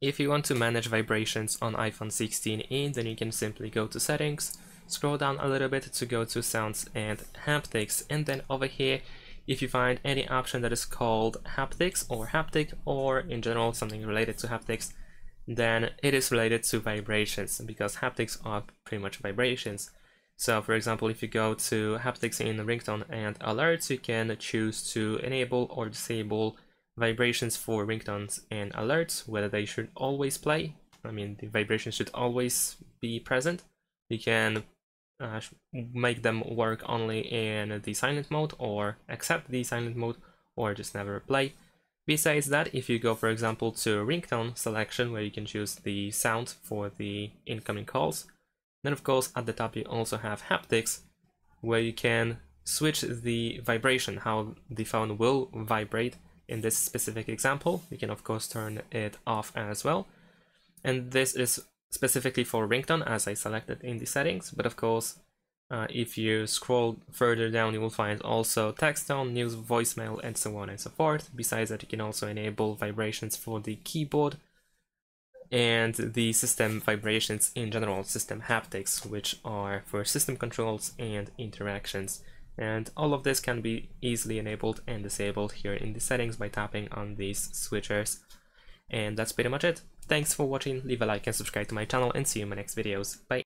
If you want to manage vibrations on iPhone 16e, then you can simply go to settings, scroll down a little bit to go to sounds and haptics, and then over here, if you find any option that is called haptics or haptic, or in general something related to haptics, then it is related to vibrations because haptics are pretty much vibrations. So for example, if you go to haptics in ringtone and alerts, you can choose to enable or disable vibrations for ringtones and alerts, whether they should always play. I mean, the vibrations should always be present. You can uh, make them work only in the silent mode or accept the silent mode or just never play. Besides that, if you go, for example, to ringtone selection, where you can choose the sound for the incoming calls, then of course at the top you also have haptics, where you can switch the vibration, how the phone will vibrate in this specific example. You can of course turn it off as well. And this is specifically for ringtone as I selected in the settings, but of course uh, if you scroll further down you will find also text tone, news, voicemail and so on and so forth. Besides that you can also enable vibrations for the keyboard and the system vibrations in general, system haptics, which are for system controls and interactions. And all of this can be easily enabled and disabled here in the settings by tapping on these switchers. And that's pretty much it. Thanks for watching, leave a like and subscribe to my channel and see you in my next videos. Bye!